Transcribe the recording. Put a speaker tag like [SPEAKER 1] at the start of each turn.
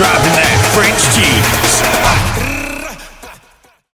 [SPEAKER 1] driving that French Jeep.